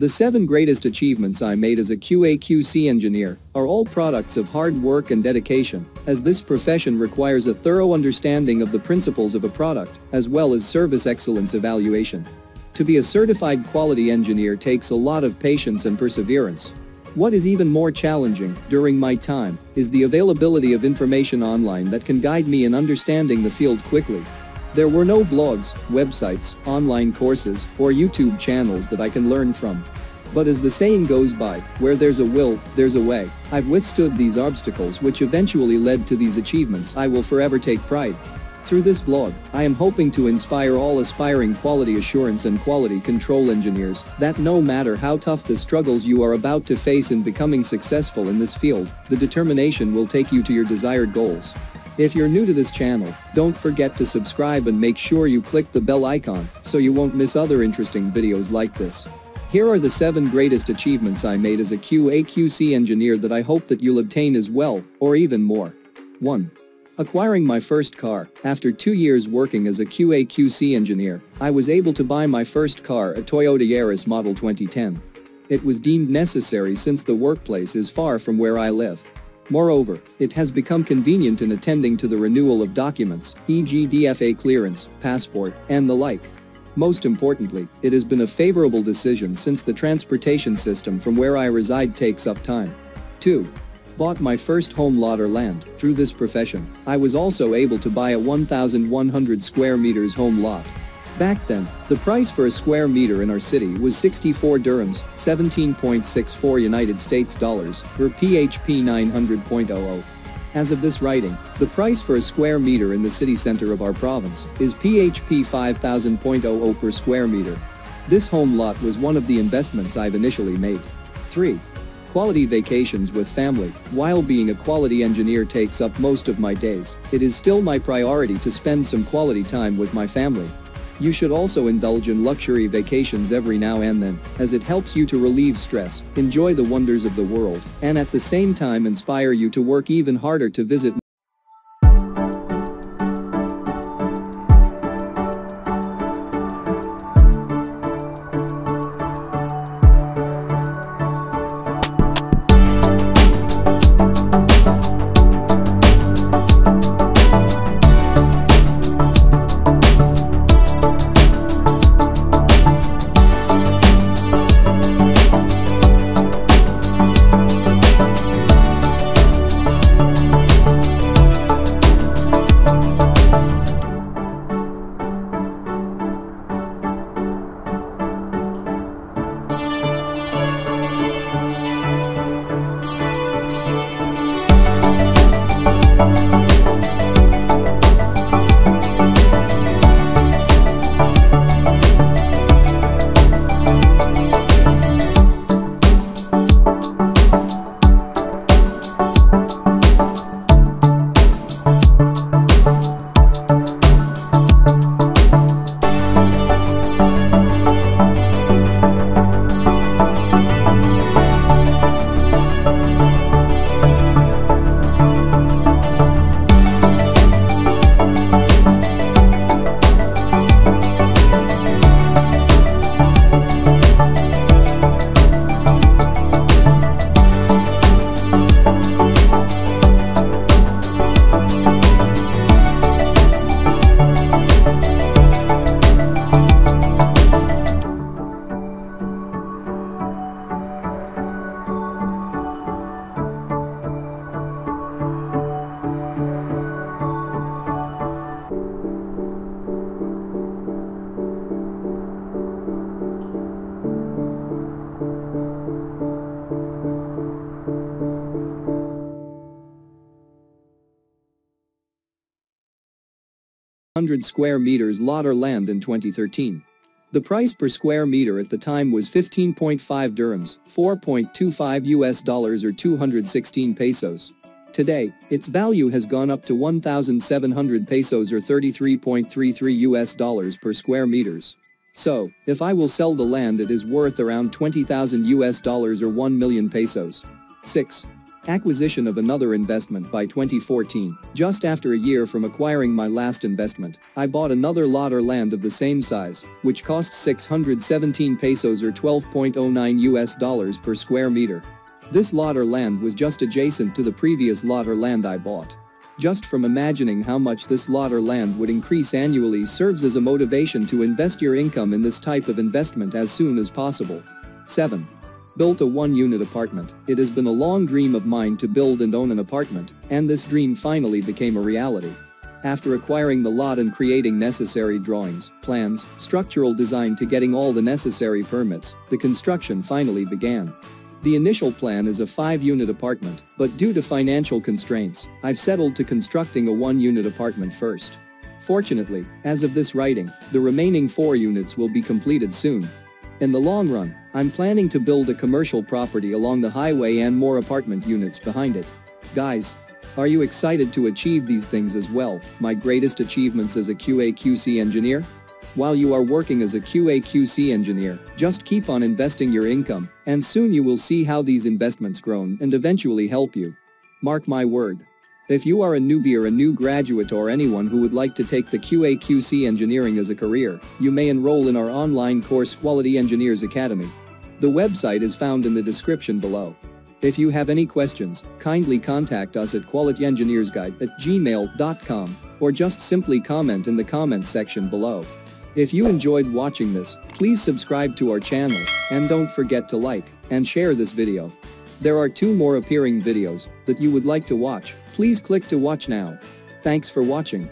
The 7 greatest achievements I made as a QA/QC engineer are all products of hard work and dedication, as this profession requires a thorough understanding of the principles of a product, as well as service excellence evaluation. To be a certified quality engineer takes a lot of patience and perseverance. What is even more challenging, during my time, is the availability of information online that can guide me in understanding the field quickly. There were no blogs, websites, online courses, or YouTube channels that I can learn from. But as the saying goes by, where there's a will, there's a way. I've withstood these obstacles which eventually led to these achievements I will forever take pride. Through this blog, I am hoping to inspire all aspiring quality assurance and quality control engineers that no matter how tough the struggles you are about to face in becoming successful in this field, the determination will take you to your desired goals. If you're new to this channel, don't forget to subscribe and make sure you click the bell icon so you won't miss other interesting videos like this. Here are the 7 greatest achievements I made as a QA/QC engineer that I hope that you'll obtain as well, or even more. 1. Acquiring my first car, after two years working as a QA/QC engineer, I was able to buy my first car a Toyota Yaris Model 2010. It was deemed necessary since the workplace is far from where I live. Moreover, it has become convenient in attending to the renewal of documents, e.g. DFA clearance, passport, and the like. Most importantly, it has been a favorable decision since the transportation system from where I reside takes up time. 2. Bought my first home lot or land, through this profession, I was also able to buy a 1,100 square meters home lot. Back then, the price for a square meter in our city was 64 dirhams, 17.64 United States dollars, per PHP 900.00. As of this writing, the price for a square meter in the city center of our province is PHP 5000.00 per square meter. This home lot was one of the investments I've initially made. 3. Quality vacations with family. While being a quality engineer takes up most of my days, it is still my priority to spend some quality time with my family. You should also indulge in luxury vacations every now and then, as it helps you to relieve stress, enjoy the wonders of the world, and at the same time inspire you to work even harder to visit hundred square meters lot or land in 2013. The price per square meter at the time was 15.5 dirhams, 4.25 US dollars or 216 pesos. Today, its value has gone up to 1,700 pesos or 33.33 US dollars per square meters. So, if I will sell the land it is worth around 20,000 US dollars or 1 million pesos. 6. Acquisition of another investment by 2014. Just after a year from acquiring my last investment, I bought another lot or land of the same size, which cost 617 pesos or 12.09 US dollars per square meter. This lot or land was just adjacent to the previous lot or land I bought. Just from imagining how much this lot or land would increase annually serves as a motivation to invest your income in this type of investment as soon as possible. 7. Built a one-unit apartment. It has been a long dream of mine to build and own an apartment, and this dream finally became a reality. After acquiring the lot and creating necessary drawings, plans, structural design to getting all the necessary permits, the construction finally began. The initial plan is a 5-unit apartment, but due to financial constraints, I've settled to constructing a 1-unit apartment first. Fortunately, as of this writing, the remaining 4 units will be completed soon. In the long run, I'm planning to build a commercial property along the highway and more apartment units behind it. Guys, are you excited to achieve these things as well, my greatest achievements as a QA-QC engineer? While you are working as a QA-QC engineer, just keep on investing your income, and soon you will see how these investments grown and eventually help you. Mark my word. If you are a newbie or a new graduate or anyone who would like to take the QA-QC engineering as a career, you may enroll in our online course Quality Engineers Academy. The website is found in the description below. If you have any questions, kindly contact us at qualityengineersguide at gmail.com or just simply comment in the comments section below. If you enjoyed watching this, please subscribe to our channel and don't forget to like and share this video. There are two more appearing videos that you would like to watch, please click to watch now. Thanks for watching.